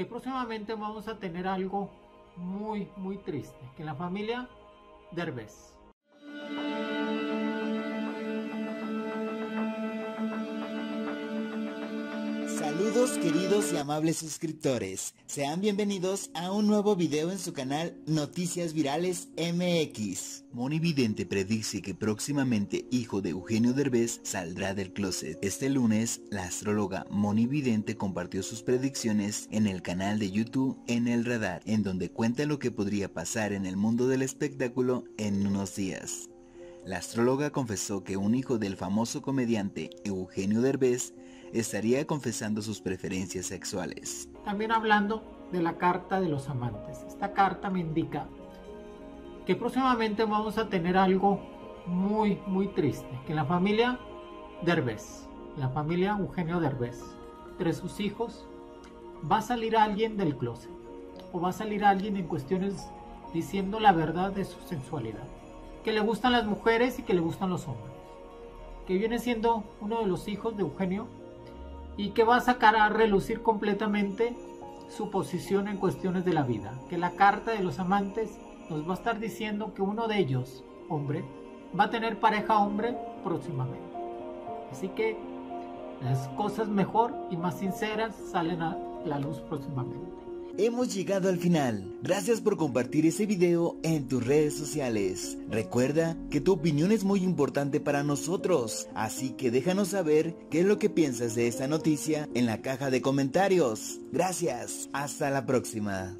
que próximamente vamos a tener algo muy, muy triste, que la familia Derbez. Saludos queridos y amables suscriptores, sean bienvenidos a un nuevo video en su canal Noticias Virales MX. Moni Vidente predice que próximamente hijo de Eugenio Derbez saldrá del closet. Este lunes, la astróloga Moni Vidente compartió sus predicciones en el canal de YouTube En el Radar, en donde cuenta lo que podría pasar en el mundo del espectáculo en unos días. La astróloga confesó que un hijo del famoso comediante Eugenio Derbez estaría confesando sus preferencias sexuales. También hablando de la carta de los amantes. Esta carta me indica que próximamente vamos a tener algo muy, muy triste. Que la familia Derbez, la familia Eugenio Derbez, entre sus hijos, va a salir alguien del closet. O va a salir alguien en cuestiones diciendo la verdad de su sensualidad. Que le gustan las mujeres y que le gustan los hombres. Que viene siendo uno de los hijos de Eugenio y que va a sacar a relucir completamente su posición en cuestiones de la vida. Que la carta de los amantes nos va a estar diciendo que uno de ellos, hombre, va a tener pareja hombre próximamente. Así que las cosas mejor y más sinceras salen a la luz próximamente. Hemos llegado al final. Gracias por compartir ese video en tus redes sociales. Recuerda que tu opinión es muy importante para nosotros, así que déjanos saber qué es lo que piensas de esta noticia en la caja de comentarios. Gracias. Hasta la próxima.